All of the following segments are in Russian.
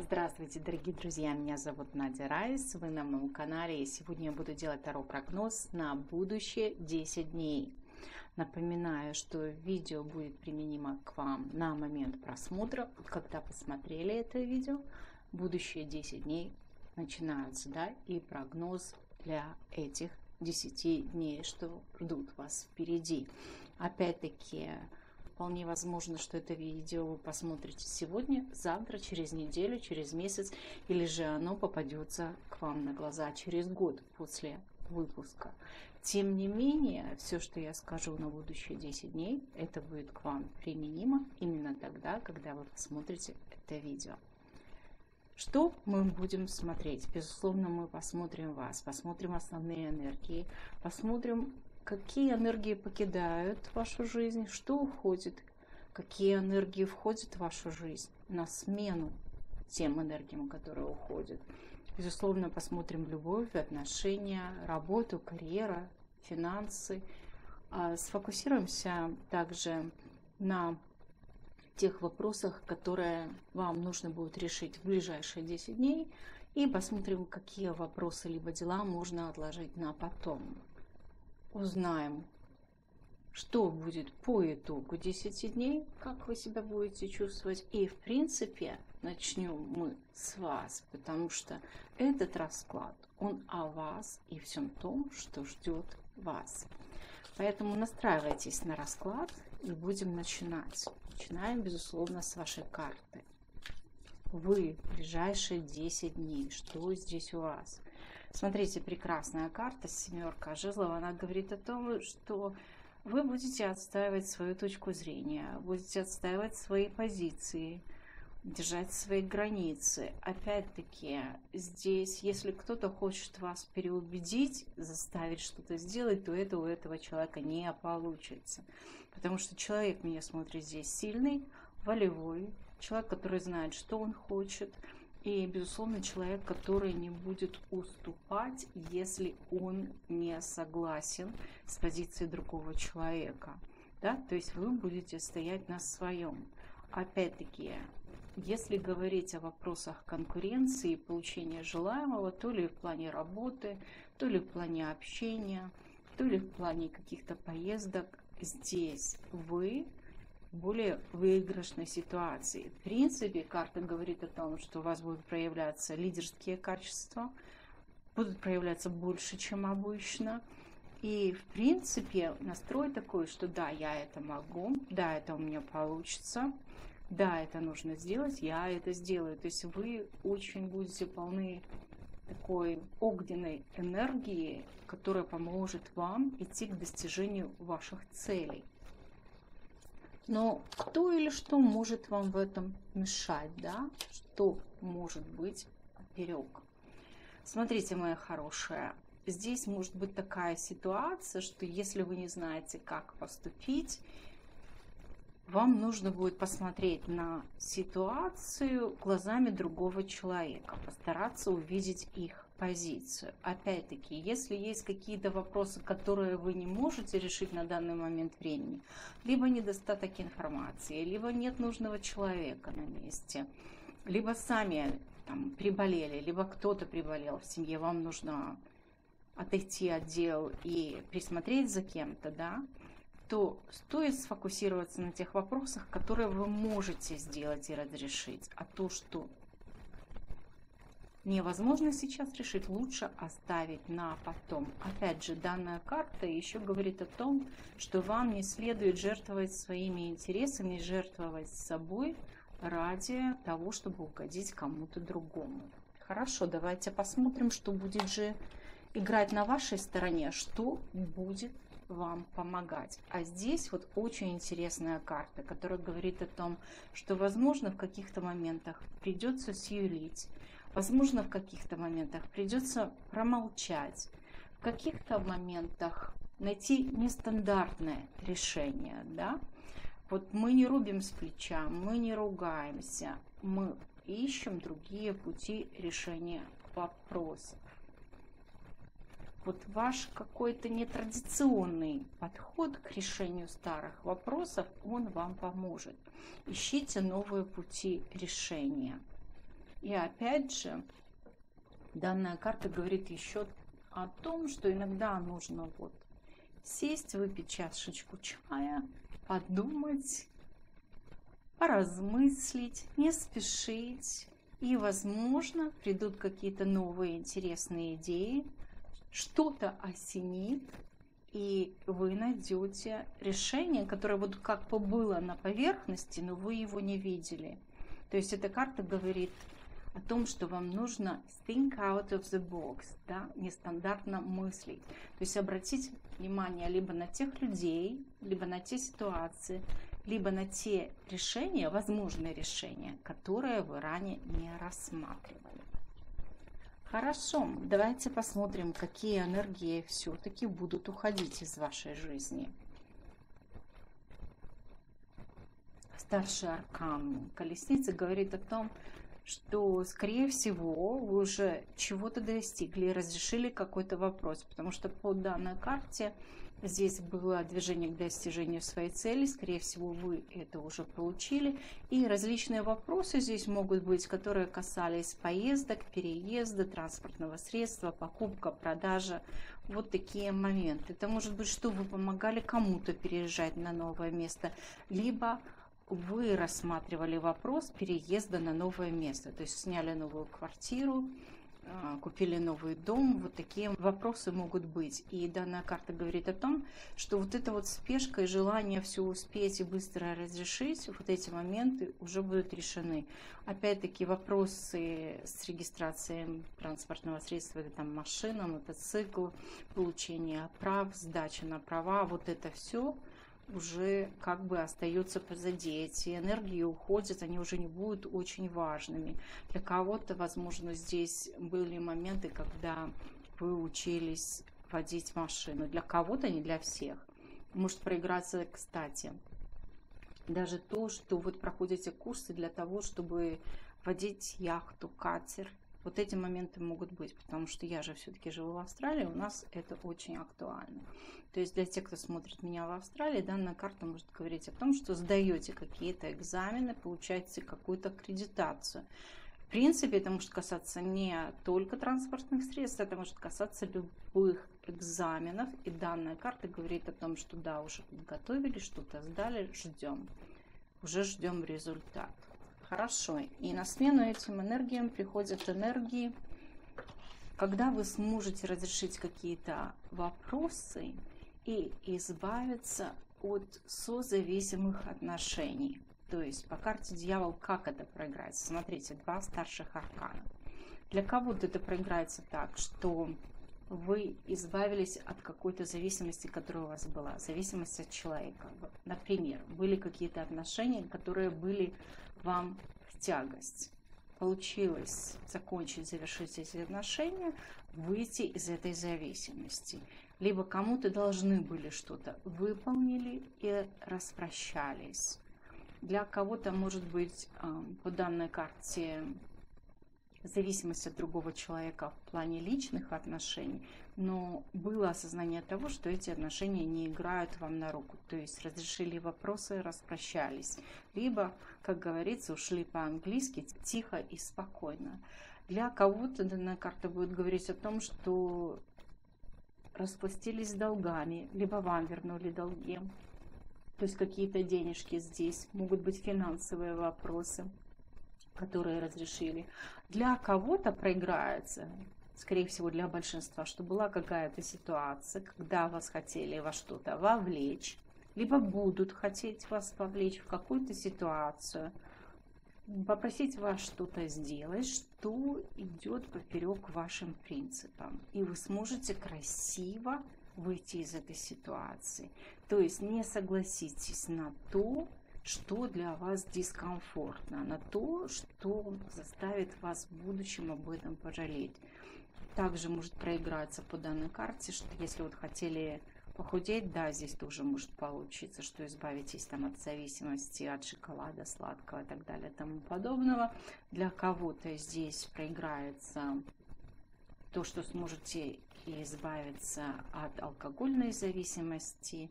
Здравствуйте, дорогие друзья! Меня зовут Надя Райс, вы на моем канале, и сегодня я буду делать второй прогноз на будущее 10 дней. Напоминаю, что видео будет применимо к вам на момент просмотра, когда посмотрели это видео. Будущие 10 дней начинаются, да, и прогноз для этих 10 дней, что ждут вас впереди. Опять-таки, Вполне возможно, что это видео вы посмотрите сегодня, завтра, через неделю, через месяц, или же оно попадется к вам на глаза через год после выпуска. Тем не менее, все, что я скажу на будущие 10 дней, это будет к вам применимо именно тогда, когда вы посмотрите это видео. Что мы будем смотреть? Безусловно, мы посмотрим вас, посмотрим основные энергии, посмотрим какие энергии покидают вашу жизнь, что уходит, какие энергии входят в вашу жизнь на смену тем энергиям, которые уходят. Безусловно, посмотрим любовь, отношения, работу, карьера, финансы. А сфокусируемся также на тех вопросах, которые вам нужно будет решить в ближайшие 10 дней, и посмотрим, какие вопросы либо дела можно отложить на потом узнаем, что будет по итогу 10 дней, как вы себя будете чувствовать. И, в принципе, начнем мы с вас, потому что этот расклад, он о вас и всем том, что ждет вас. Поэтому настраивайтесь на расклад и будем начинать. Начинаем, безусловно, с вашей карты. Вы ближайшие 10 дней. Что здесь у вас? Смотрите, прекрасная карта, семерка жезлов, она говорит о том, что вы будете отстаивать свою точку зрения, будете отстаивать свои позиции, держать свои границы. Опять-таки, здесь, если кто-то хочет вас переубедить, заставить что-то сделать, то это у этого человека не получится. Потому что человек меня смотрит здесь сильный, волевой, человек, который знает, что он хочет – и, безусловно, человек, который не будет уступать, если он не согласен с позицией другого человека. Да? То есть вы будете стоять на своем. Опять-таки, если говорить о вопросах конкуренции и получения желаемого, то ли в плане работы, то ли в плане общения, то ли в плане каких-то поездок, здесь вы более выигрышной ситуации. В принципе, карта говорит о том, что у вас будут проявляться лидерские качества, будут проявляться больше, чем обычно. И, в принципе, настрой такой, что да, я это могу, да, это у меня получится, да, это нужно сделать, я это сделаю. То есть вы очень будете полны такой огненной энергии, которая поможет вам идти к достижению ваших целей. Но кто или что может вам в этом мешать, да? Что может быть поперек? Смотрите, моя хорошая, здесь может быть такая ситуация, что если вы не знаете, как поступить, вам нужно будет посмотреть на ситуацию глазами другого человека, постараться увидеть их позицию. Опять-таки, если есть какие-то вопросы, которые вы не можете решить на данный момент времени, либо недостаток информации, либо нет нужного человека на месте, либо сами там приболели, либо кто-то приболел в семье, вам нужно отойти от дел и присмотреть за кем-то, да, то стоит сфокусироваться на тех вопросах, которые вы можете сделать и разрешить. А то, что невозможно сейчас решить, лучше оставить на потом. Опять же, данная карта еще говорит о том, что вам не следует жертвовать своими интересами, жертвовать собой ради того, чтобы угодить кому-то другому. Хорошо, давайте посмотрим, что будет же играть на вашей стороне, что будет вам помогать. А здесь вот очень интересная карта, которая говорит о том, что, возможно, в каких-то моментах придется сюлить, возможно, в каких-то моментах придется промолчать, в каких-то моментах найти нестандартное решение, да. Вот мы не рубим с плеча, мы не ругаемся, мы ищем другие пути решения вопросов вот ваш какой-то нетрадиционный подход к решению старых вопросов, он вам поможет. Ищите новые пути решения. И опять же, данная карта говорит еще о том, что иногда нужно вот сесть, выпить чашечку чая, подумать, поразмыслить, не спешить. И, возможно, придут какие-то новые интересные идеи, что-то осенит, и вы найдете решение, которое вот как бы было на поверхности, но вы его не видели. То есть эта карта говорит о том, что вам нужно think out of the box, да, нестандартно мыслить. То есть обратить внимание либо на тех людей, либо на те ситуации, либо на те решения, возможные решения, которые вы ранее не рассматривали. Хорошо, давайте посмотрим, какие энергии все-таки будут уходить из вашей жизни. Старший аркан колесницы говорит о том, что, скорее всего, вы уже чего-то достигли, разрешили какой-то вопрос, потому что по данной карте здесь было движение к достижению своей цели, скорее всего, вы это уже получили, и различные вопросы здесь могут быть, которые касались поездок, переезда, транспортного средства, покупка, продажа, вот такие моменты. Это может быть, что вы помогали кому-то переезжать на новое место, либо вы рассматривали вопрос переезда на новое место, то есть сняли новую квартиру, а, купили новый дом, вот такие вопросы могут быть. И данная карта говорит о том, что вот эта вот спешка и желание все успеть и быстро разрешить, вот эти моменты уже будут решены. Опять-таки вопросы с регистрацией транспортного средства, это там машина, мотоцикл, получение прав, сдача на права, вот это все – уже как бы остается позади. Эти энергии уходят, они уже не будут очень важными. Для кого-то, возможно, здесь были моменты, когда вы учились водить машину. Для кого-то, не для всех. Может проиграться, кстати, даже то, что вот проходите курсы для того, чтобы водить яхту, катер. Вот эти моменты могут быть, потому что я же все-таки живу в Австралии, у нас это очень актуально. То есть для тех, кто смотрит меня в Австралии, данная карта может говорить о том, что сдаете какие-то экзамены, получаете какую-то аккредитацию. В принципе, это может касаться не только транспортных средств, это может касаться любых экзаменов. И данная карта говорит о том, что да, уже подготовили, что-то сдали, ждем. Уже ждем результат. Хорошо. И на смену этим энергиям приходят энергии, когда вы сможете разрешить какие-то вопросы, и избавиться от созависимых отношений. То есть по карте дьявол как это проиграется? Смотрите, два старших аркана. Для кого-то это проиграется так, что вы избавились от какой-то зависимости, которая у вас была, зависимость от человека. Например, были какие-то отношения, которые были вам в тягость. Получилось закончить, завершить эти отношения, выйти из этой зависимости либо кому-то должны были что-то выполнили и распрощались. Для кого-то может быть а, по данной карте зависимость от другого человека в плане личных отношений, но было осознание того, что эти отношения не играют вам на руку. То есть разрешили вопросы, распрощались. Либо, как говорится, ушли по-английски тихо и спокойно. Для кого-то данная карта будет говорить о том, что расплатились долгами, либо вам вернули долги. То есть какие-то денежки здесь, могут быть финансовые вопросы, которые разрешили. Для кого-то проиграется, скорее всего для большинства, что была какая-то ситуация, когда вас хотели во что-то вовлечь, либо будут хотеть вас вовлечь в какую-то ситуацию – попросить вас что-то сделать, что идет поперек вашим принципам. И вы сможете красиво выйти из этой ситуации. То есть не согласитесь на то, что для вас дискомфортно, на то, что заставит вас в будущем об этом пожалеть. Также может проиграться по данной карте, что если вот хотели Похудеть, да, здесь тоже может получиться, что избавитесь там от зависимости от шоколада, сладкого и так далее, тому подобного. Для кого-то здесь проиграется то, что сможете избавиться от алкогольной зависимости,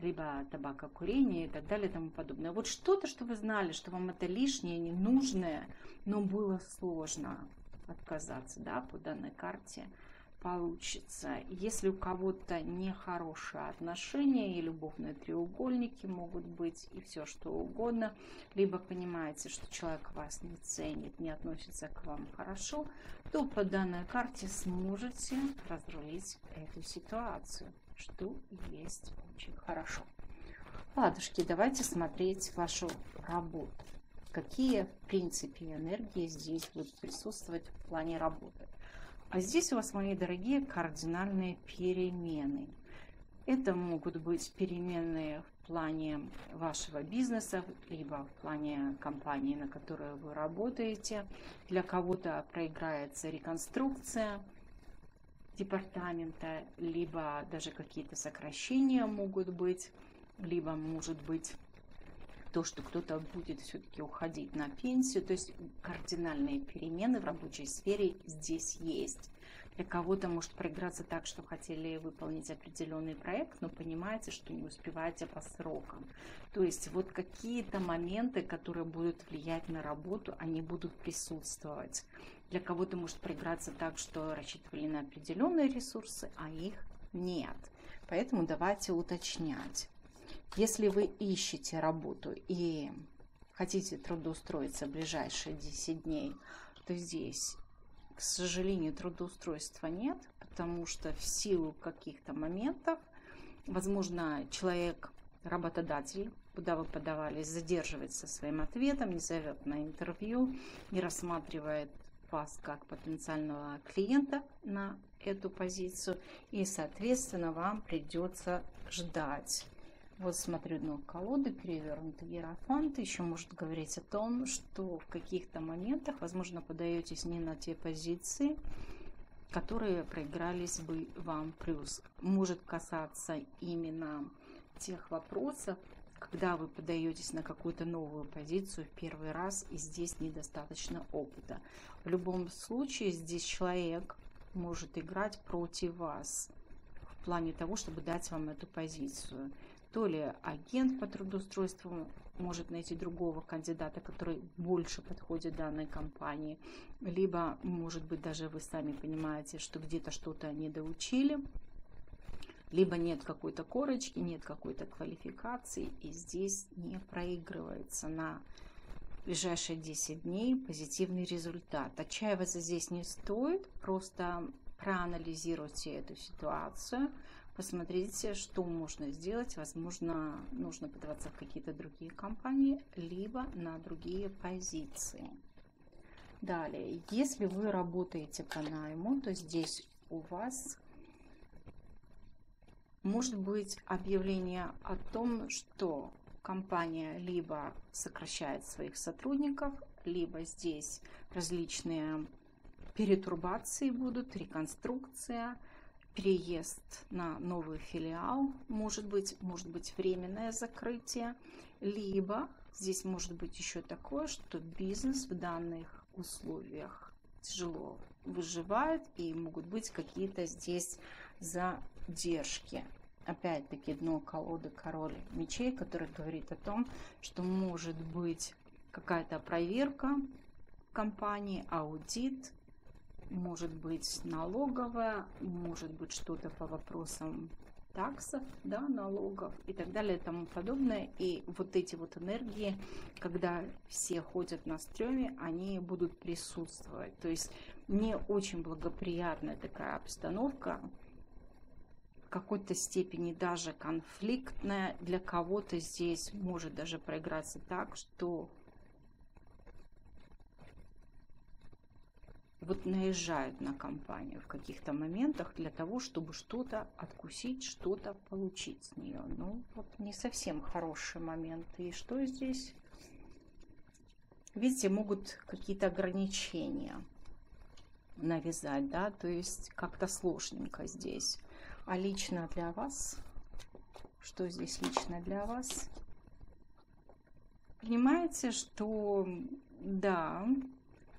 либо табакокурение и так далее и тому подобное. Вот что-то, что вы знали, что вам это лишнее, ненужное, но было сложно отказаться да, по данной карте – получится. Если у кого-то нехорошие отношения и любовные треугольники могут быть, и все что угодно, либо понимаете, что человек вас не ценит, не относится к вам хорошо, то по данной карте сможете разрулить эту ситуацию, что есть очень хорошо. Ладушки, давайте смотреть вашу работу. Какие, в принципе, энергии здесь будут присутствовать в плане работы. А здесь у вас, мои дорогие, кардинальные перемены. Это могут быть перемены в плане вашего бизнеса, либо в плане компании, на которой вы работаете. Для кого-то проиграется реконструкция департамента, либо даже какие-то сокращения могут быть, либо может быть то, что кто-то будет все-таки уходить на пенсию. То есть кардинальные перемены в рабочей сфере здесь есть. Для кого-то может проиграться так, что хотели выполнить определенный проект, но понимаете, что не успеваете по срокам. То есть вот какие-то моменты, которые будут влиять на работу, они будут присутствовать. Для кого-то может проиграться так, что рассчитывали на определенные ресурсы, а их нет. Поэтому давайте уточнять. Если вы ищете работу и хотите трудоустроиться в ближайшие 10 дней, то здесь, к сожалению, трудоустройства нет, потому что в силу каких-то моментов, возможно, человек, работодатель, куда вы подавались, задерживается своим ответом, не зовет на интервью, не рассматривает вас как потенциального клиента на эту позицию, и, соответственно, вам придется ждать вот смотрю дно колоды, перевернутый Ерофант, еще может говорить о том, что в каких-то моментах, возможно, подаетесь не на те позиции, которые проигрались бы вам плюс. Может касаться именно тех вопросов, когда вы подаетесь на какую-то новую позицию в первый раз, и здесь недостаточно опыта. В любом случае, здесь человек может играть против вас в плане того, чтобы дать вам эту позицию то ли агент по трудоустройству может найти другого кандидата, который больше подходит данной компании, либо, может быть, даже вы сами понимаете, что где-то что-то не доучили, либо нет какой-то корочки, нет какой-то квалификации, и здесь не проигрывается на ближайшие 10 дней позитивный результат. Отчаиваться здесь не стоит, просто проанализируйте эту ситуацию, посмотрите, что можно сделать. Возможно, нужно подаваться в какие-то другие компании, либо на другие позиции. Далее, если вы работаете по найму, то здесь у вас может быть объявление о том, что компания либо сокращает своих сотрудников, либо здесь различные перетурбации будут, реконструкция, переезд на новый филиал, может быть, может быть временное закрытие, либо здесь может быть еще такое, что бизнес в данных условиях тяжело выживает и могут быть какие-то здесь задержки. Опять-таки дно колоды король мечей, который говорит о том, что может быть какая-то проверка компании, аудит, может быть налоговая, может быть что-то по вопросам таксов, да, налогов и так далее и тому подобное. И вот эти вот энергии, когда все ходят на стреме, они будут присутствовать. То есть не очень благоприятная такая обстановка, в какой-то степени даже конфликтная. Для кого-то здесь может даже проиграться так, что вот наезжают на компанию в каких-то моментах для того, чтобы что-то откусить, что-то получить с нее. Ну, вот не совсем хороший момент. И что здесь? Видите, могут какие-то ограничения навязать, да, то есть как-то сложненько здесь. А лично для вас, что здесь лично для вас? Понимаете, что да,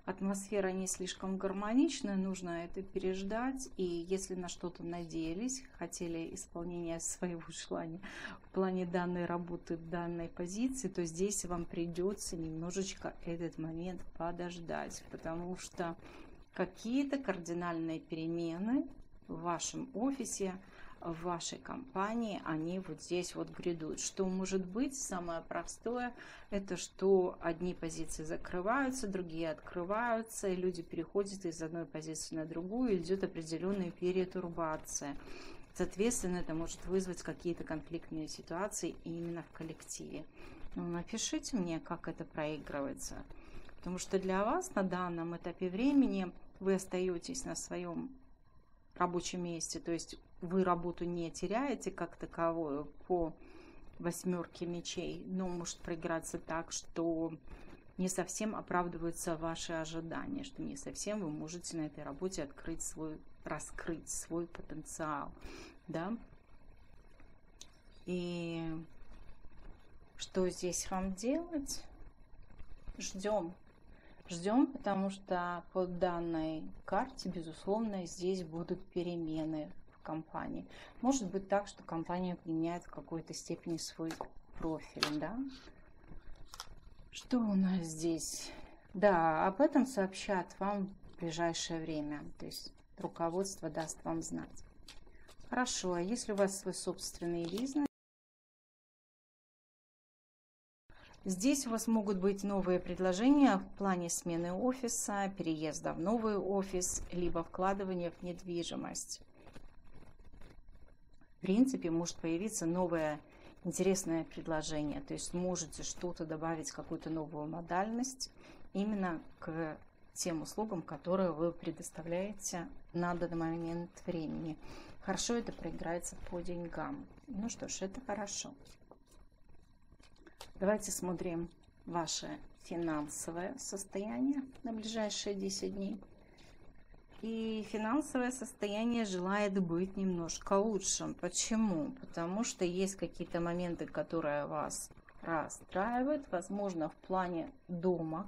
атмосфера не слишком гармоничная, нужно это переждать. И если на что-то надеялись, хотели исполнения своего желания в плане данной работы данной позиции, то здесь вам придется немножечко этот момент подождать, потому что какие-то кардинальные перемены в вашем офисе – в вашей компании, они вот здесь вот грядут. Что может быть? Самое простое, это что одни позиции закрываются, другие открываются, и люди переходят из одной позиции на другую, идет определенная перетурбация. Соответственно, это может вызвать какие-то конфликтные ситуации именно в коллективе. Ну, напишите мне, как это проигрывается. Потому что для вас на данном этапе времени вы остаетесь на своем рабочем месте, то есть вы работу не теряете как таковую по восьмерке мечей, но может проиграться так, что не совсем оправдываются ваши ожидания, что не совсем вы можете на этой работе открыть свой, раскрыть свой потенциал, да. И что здесь вам делать? Ждем. Ждем, потому что по данной карте, безусловно, здесь будут перемены компании. Может быть так, что компания меняет в какой-то степени свой профиль, да? Что у нас здесь? Да, об этом сообщат вам в ближайшее время. То есть руководство даст вам знать. Хорошо, а если у вас свой собственный бизнес, Здесь у вас могут быть новые предложения в плане смены офиса, переезда в новый офис, либо вкладывания в недвижимость принципе может появиться новое интересное предложение. То есть можете что-то добавить, какую-то новую модальность именно к тем услугам, которые вы предоставляете на данный момент времени. Хорошо это проиграется по деньгам. Ну что ж, это хорошо. Давайте смотрим ваше финансовое состояние на ближайшие 10 дней и финансовое состояние желает быть немножко лучшим. Почему? Потому что есть какие-то моменты, которые вас расстраивают. Возможно, в плане дома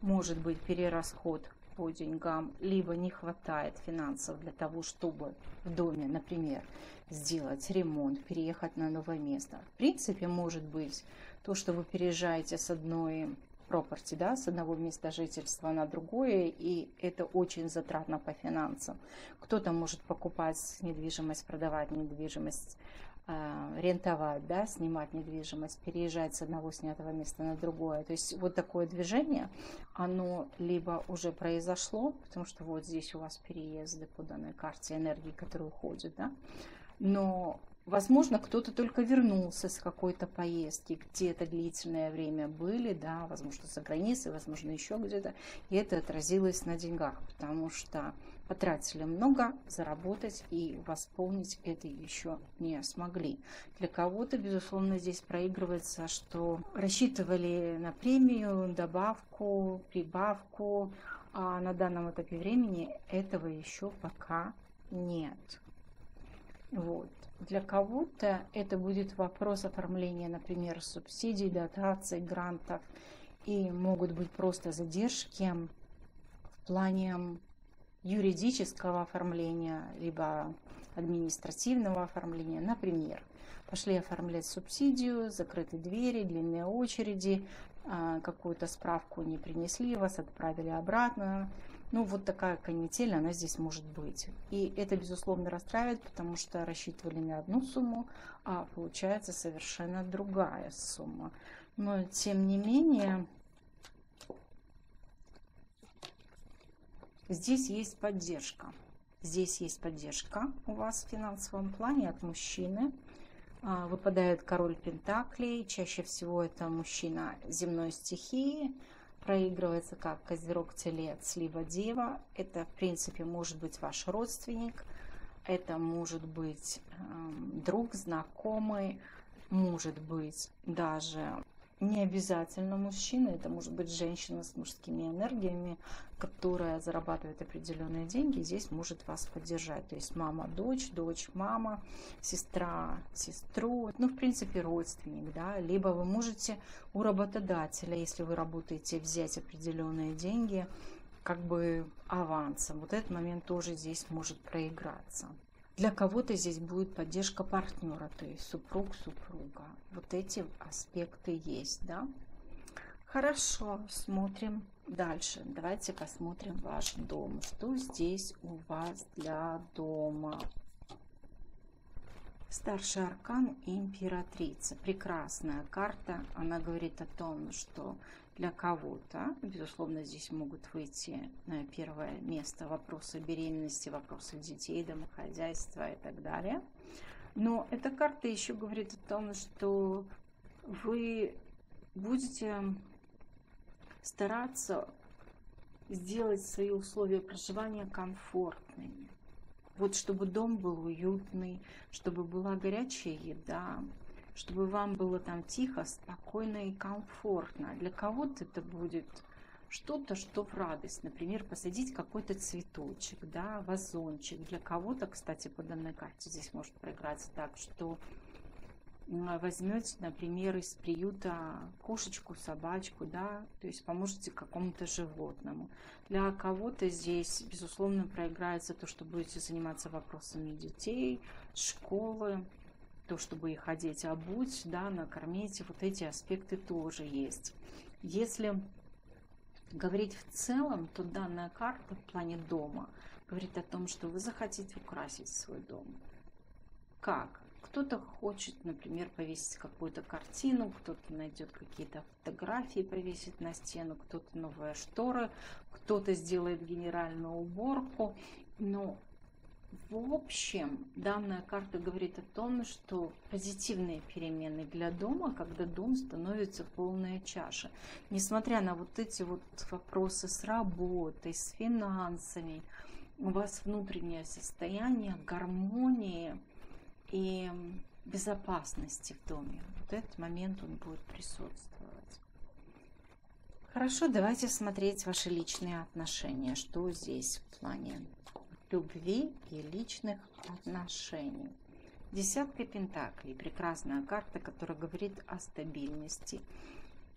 может быть перерасход по деньгам, либо не хватает финансов для того, чтобы в доме, например, сделать ремонт, переехать на новое место. В принципе, может быть то, что вы переезжаете с одной пропорти, да, с одного места жительства на другое, и это очень затратно по финансам. Кто-то может покупать недвижимость, продавать недвижимость, а, рентовать, да, снимать недвижимость, переезжать с одного снятого места на другое. То есть вот такое движение, оно либо уже произошло, потому что вот здесь у вас переезды по данной карте энергии, которые уходят, да, но Возможно, кто-то только вернулся с какой-то поездки, где-то длительное время были, да, возможно, за границей, возможно, еще где-то, и это отразилось на деньгах, потому что потратили много, заработать и восполнить это еще не смогли. Для кого-то, безусловно, здесь проигрывается, что рассчитывали на премию, добавку, прибавку, а на данном этапе времени этого еще пока нет. Вот. Для кого-то это будет вопрос оформления, например, субсидий, дотаций, грантов. И могут быть просто задержки в плане юридического оформления, либо административного оформления. Например, пошли оформлять субсидию, закрыты двери, длинные очереди, а, какую-то справку не принесли, вас отправили обратно, ну, вот такая канитель, она здесь может быть. И это, безусловно, расстраивает, потому что рассчитывали на одну сумму, а получается совершенно другая сумма. Но, тем не менее, здесь есть поддержка. Здесь есть поддержка у вас в финансовом плане от мужчины. А, выпадает король Пентаклей. Чаще всего это мужчина земной стихии, проигрывается как Козерог, Телец, либо Дева. Это, в принципе, может быть ваш родственник, это может быть э, друг, знакомый, может быть даже не обязательно мужчина, это может быть женщина с мужскими энергиями, которая зарабатывает определенные деньги, здесь может вас поддержать. То есть мама, дочь, дочь, мама, сестра, сестру, ну, в принципе, родственник, да, либо вы можете у работодателя, если вы работаете, взять определенные деньги как бы авансом. Вот этот момент тоже здесь может проиграться. Для кого-то здесь будет поддержка партнера, то есть супруг, супруга. Вот эти аспекты есть, да? Хорошо, смотрим дальше. Давайте посмотрим ваш дом. Что здесь у вас для дома? Старший аркан императрица. Прекрасная карта. Она говорит о том, что для кого-то, безусловно, здесь могут выйти на первое место вопросы беременности, вопросы детей, домохозяйства и так далее. Но эта карта еще говорит о том, что вы будете стараться сделать свои условия проживания комфортными. Вот чтобы дом был уютный, чтобы была горячая еда, чтобы вам было там тихо, спокойно и комфортно. Для кого-то это будет что-то, что в радость. Например, посадить какой-то цветочек, да, вазончик. Для кого-то, кстати, по данной карте здесь может проиграться так, что возьмете, например, из приюта кошечку, собачку, да, то есть поможете какому-то животному. Для кого-то здесь, безусловно, проиграется то, что будете заниматься вопросами детей, школы, то, чтобы их одеть, обуть, да, накормить, вот эти аспекты тоже есть. Если говорить в целом, то данная карта в плане дома говорит о том, что вы захотите украсить свой дом. Как? Кто-то хочет, например, повесить какую-то картину, кто-то найдет какие-то фотографии, повесить на стену, кто-то новые шторы, кто-то сделает генеральную уборку. Но в общем, данная карта говорит о том, что позитивные перемены для дома, когда дом становится полная чаша. Несмотря на вот эти вот вопросы с работой, с финансами, у вас внутреннее состояние гармонии – и безопасности в доме. Вот этот момент он будет присутствовать. Хорошо, давайте смотреть ваши личные отношения. Что здесь в плане любви и личных отношений. Десятка пентаклей. Прекрасная карта, которая говорит о стабильности.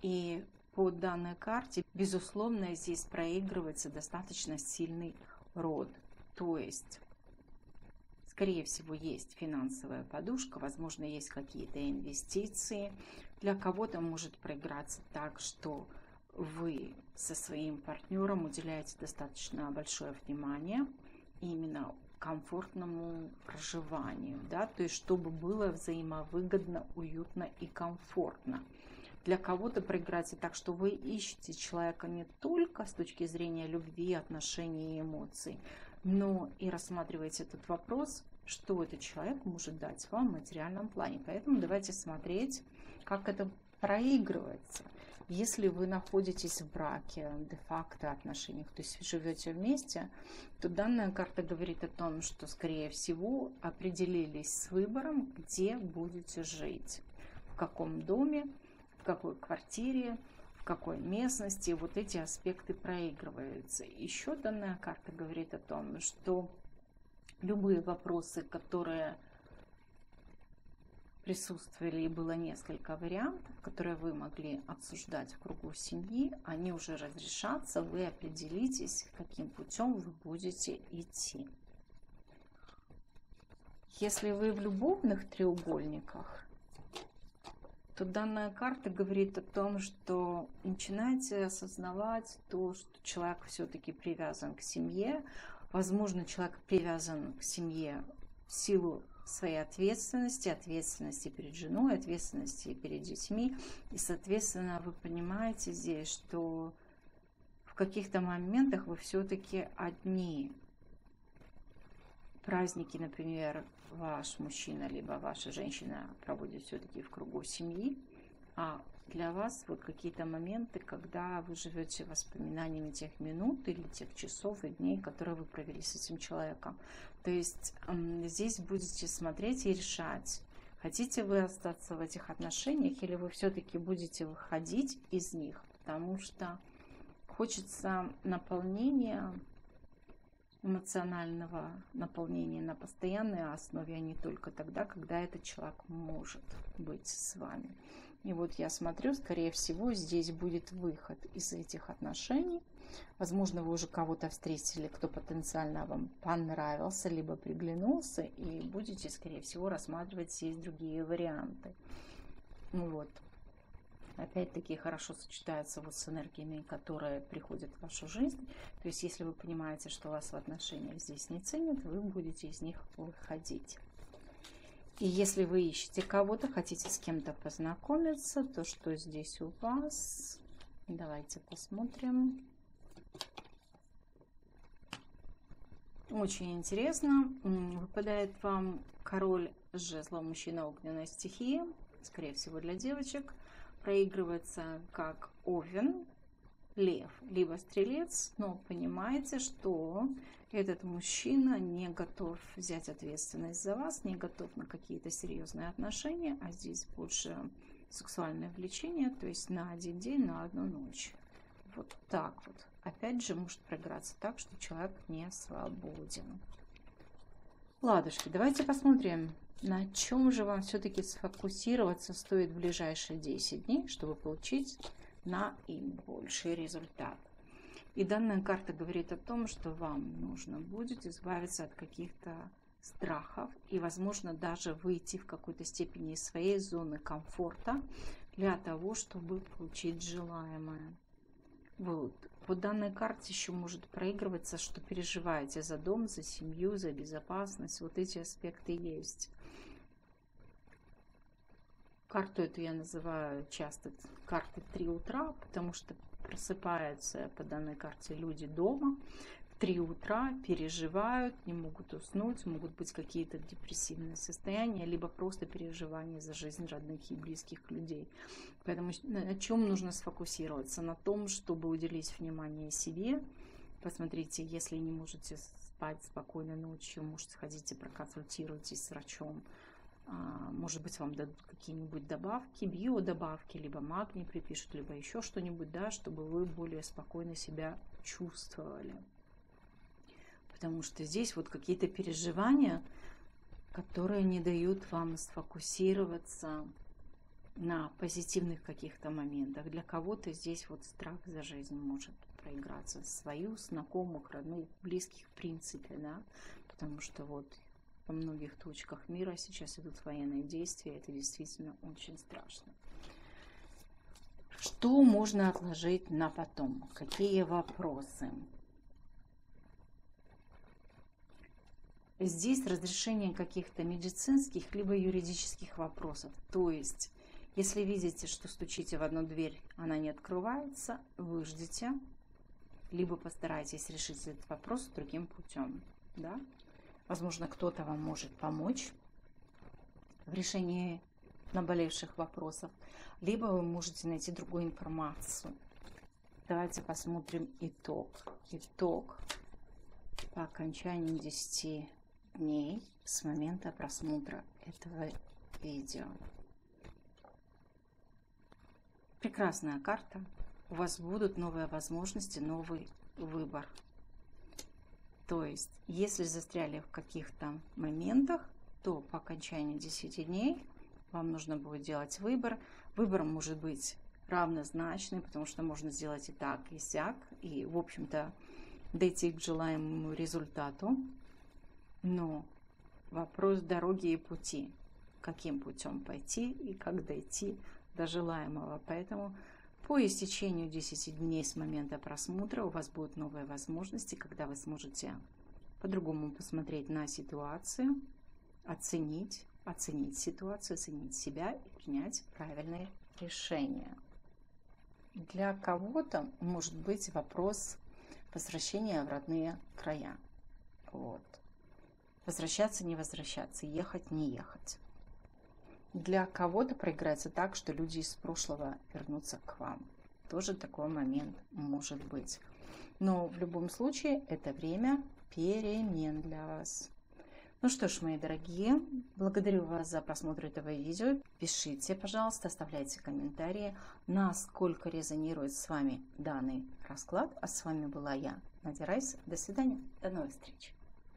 И по данной карте, безусловно, здесь проигрывается достаточно сильный род. То есть Скорее всего, есть финансовая подушка, возможно, есть какие-то инвестиции. Для кого-то может проиграться так, что вы со своим партнером уделяете достаточно большое внимание именно комфортному проживанию, да, то есть чтобы было взаимовыгодно, уютно и комфортно. Для кого-то проиграется так, что вы ищете человека не только с точки зрения любви, отношений и эмоций, но и рассматриваете этот вопрос, что этот человек может дать вам в материальном плане. Поэтому давайте смотреть, как это проигрывается. Если вы находитесь в браке, де-факто отношениях, то есть живете вместе, то данная карта говорит о том, что, скорее всего, определились с выбором, где будете жить, в каком доме, в какой квартире, в какой местности вот эти аспекты проигрываются. Еще данная карта говорит о том, что любые вопросы, которые присутствовали и было несколько вариантов, которые вы могли обсуждать в кругу семьи, они уже разрешатся, вы определитесь, каким путем вы будете идти. Если вы в любовных треугольниках, то данная карта говорит о том, что начинаете осознавать то, что человек все-таки привязан к семье. Возможно, человек привязан к семье в силу своей ответственности, ответственности перед женой, ответственности перед детьми. И, соответственно, вы понимаете здесь, что в каких-то моментах вы все-таки одни. Праздники, например, ваш мужчина либо ваша женщина проводит все-таки в кругу семьи, а для вас вот какие-то моменты, когда вы живете воспоминаниями тех минут или тех часов и дней, которые вы провели с этим человеком. То есть здесь будете смотреть и решать, хотите вы остаться в этих отношениях или вы все-таки будете выходить из них, потому что хочется наполнения эмоционального наполнения на постоянной основе, а не только тогда, когда этот человек может быть с вами. И вот я смотрю, скорее всего, здесь будет выход из этих отношений. Возможно, вы уже кого-то встретили, кто потенциально вам понравился, либо приглянулся, и будете, скорее всего, рассматривать здесь другие варианты. Вот. Опять-таки хорошо сочетается вот с энергиями, которые приходят в вашу жизнь. То есть, если вы понимаете, что вас в отношениях здесь не ценят, вы будете из них выходить. И если вы ищете кого-то, хотите с кем-то познакомиться, то что здесь у вас? Давайте посмотрим. Очень интересно. Выпадает вам король жезла, мужчина огненной стихии. Скорее всего для девочек. Проигрывается как овен, лев, либо стрелец. Но понимаете, что этот мужчина не готов взять ответственность за вас, не готов на какие-то серьезные отношения, а здесь больше сексуальное влечение, то есть на один день, на одну ночь. Вот так вот. Опять же, может проиграться так, что человек не свободен. Ладушки, давайте посмотрим, на чем же вам все-таки сфокусироваться стоит в ближайшие 10 дней, чтобы получить наибольший результат. И данная карта говорит о том, что вам нужно будет избавиться от каких-то страхов и, возможно, даже выйти в какой-то степени из своей зоны комфорта для того, чтобы получить желаемое. Вот. По данной карте еще может проигрываться, что переживаете за дом, за семью, за безопасность. Вот эти аспекты есть. Карту эту я называю часто картой 3 утра, потому что просыпаются по данной карте люди дома в 3 утра, переживают, не могут уснуть, могут быть какие-то депрессивные состояния, либо просто переживания за жизнь родных и близких людей. Поэтому на чем нужно сфокусироваться? На том, чтобы уделить внимание себе. Посмотрите, если не можете спать спокойно ночью, может, сходите, проконсультируйтесь с врачом может быть, вам дадут какие-нибудь добавки, биодобавки, либо магний припишут, либо еще что-нибудь, да, чтобы вы более спокойно себя чувствовали. Потому что здесь вот какие-то переживания, которые не дают вам сфокусироваться на позитивных каких-то моментах. Для кого-то здесь вот страх за жизнь может проиграться. Свою, знакомых, родных, близких в принципе, да. Потому что вот во многих точках мира сейчас идут военные действия. Это действительно очень страшно. Что можно отложить на потом? Какие вопросы? Здесь разрешение каких-то медицинских либо юридических вопросов. То есть, если видите, что стучите в одну дверь, она не открывается, вы ждете, либо постарайтесь решить этот вопрос другим путем. Да? Возможно, кто-то вам может помочь в решении наболевших вопросов, либо вы можете найти другую информацию. Давайте посмотрим итог. Итог по окончании 10 дней с момента просмотра этого видео. Прекрасная карта. У вас будут новые возможности, новый выбор. То есть, если застряли в каких-то моментах, то по окончании 10 дней вам нужно будет делать выбор. Выбор может быть равнозначный, потому что можно сделать и так, и сяк, и, в общем-то, дойти к желаемому результату. Но вопрос дороги и пути. Каким путем пойти и как дойти до желаемого. Поэтому по истечению 10 дней с момента просмотра у вас будут новые возможности, когда вы сможете по-другому посмотреть на ситуацию, оценить, оценить ситуацию, оценить себя и принять правильные решения. Для кого-то может быть вопрос возвращения в родные края. Вот. Возвращаться, не возвращаться, ехать, не ехать. Для кого-то проиграется так, что люди из прошлого вернутся к вам. Тоже такой момент может быть. Но в любом случае это время перемен для вас. Ну что ж, мои дорогие, благодарю вас за просмотр этого видео. Пишите, пожалуйста, оставляйте комментарии, насколько резонирует с вами данный расклад. А с вами была я, Надя Райс. До свидания, до новых встреч.